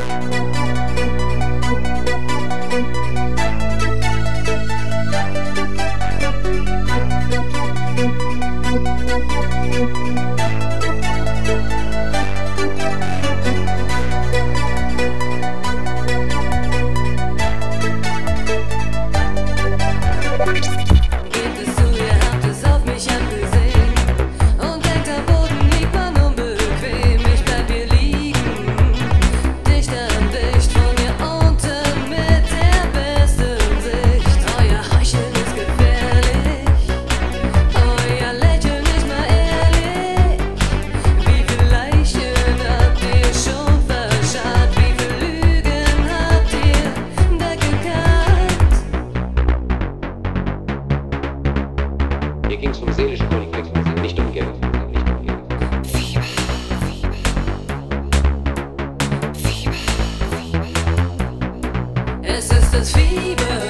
Es Fieber.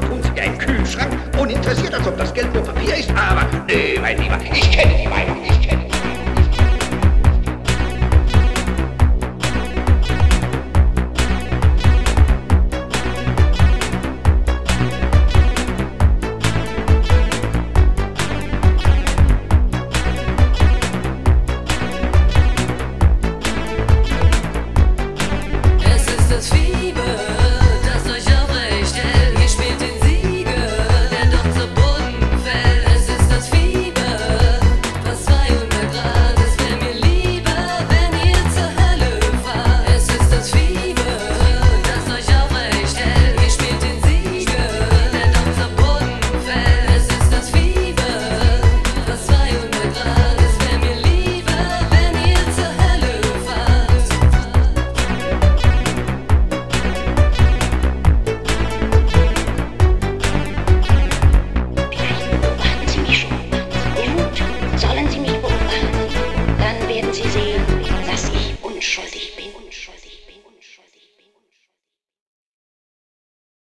มีบั unschuldig.